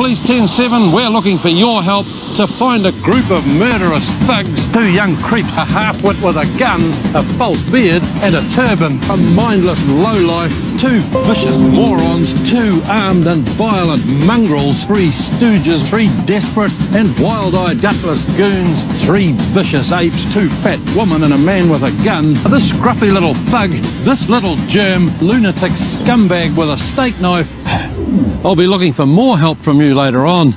Police 107, we're looking for your help to find a group of murderous thugs. Two young creeps, a half-wit with a gun, a false beard and a turban. A mindless lowlife, two vicious morons, two armed and violent mongrels, three stooges, three desperate and wild-eyed gutless goons, three vicious apes, two fat women and a man with a gun. This scruffy little thug, this little germ, lunatic scumbag with a steak knife. I'll be looking for more help from you later on.